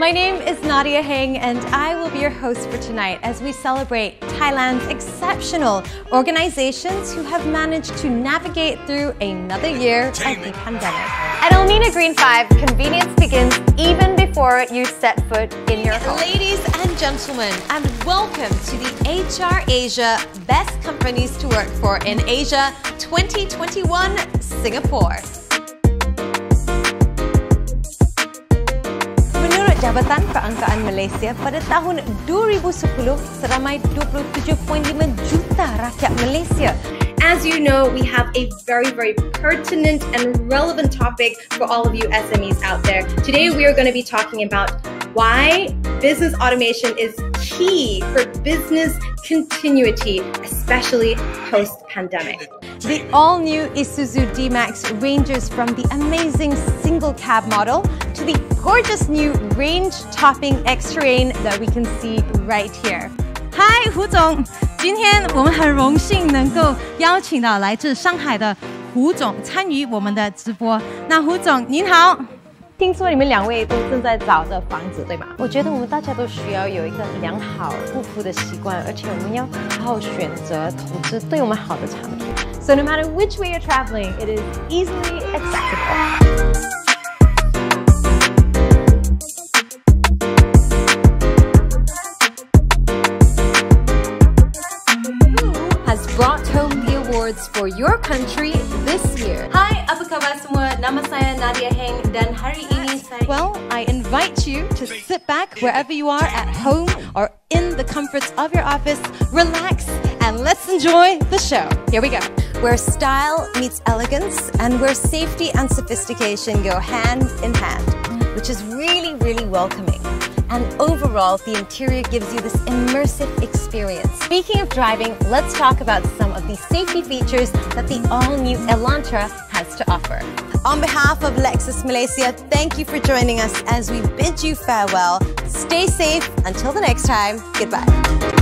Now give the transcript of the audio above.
My name is Nadia Heng and I will be your host for tonight as we celebrate Thailand's exceptional organizations who have managed to navigate through another year of the pandemic. At Elmina Green 5, convenience begins even before you set foot in your home. Ladies and gentlemen, and welcome to the HR Asia Best Companies to Work For in Asia 2021 Singapore. Jabatan Perangkaan Malaysia, pada tahun 2010, seramai 27.5 juta rakyat Malaysia as you know, we have a very, very pertinent and relevant topic for all of you SMEs out there. Today, we are going to be talking about why business automation is key for business continuity, especially post pandemic. The all new Isuzu D Max ranges from the amazing single cab model to the gorgeous new range topping X Terrain that we can see right here. 嗨，胡总，今天我们很荣幸能够邀请到来自上海的胡总参与我们的直播。那胡总您好， 听说你们两位都正在找着房子，对吗？我觉得我们大家都需要有一个良好护肤的习惯，而且我们要好好选择投资对我们好的产品。So no matter which way you're traveling, it is easily accessible. Who has brought home the awards for your country this year. Hi? Nama saya Nadia Heng dan hari ini saya... Well, I invite you to sit back wherever you are at home or in the comforts of your office, relax, and let's enjoy the show. Here we go. Where style meets elegance and where safety and sophistication go hand in hand, which is really, really welcoming. And overall, the interior gives you this immersive experience. Speaking of driving, let's talk about some of the safety features that the all-new Elantra has to offer. On behalf of Lexus Malaysia, thank you for joining us as we bid you farewell. Stay safe. Until the next time, goodbye.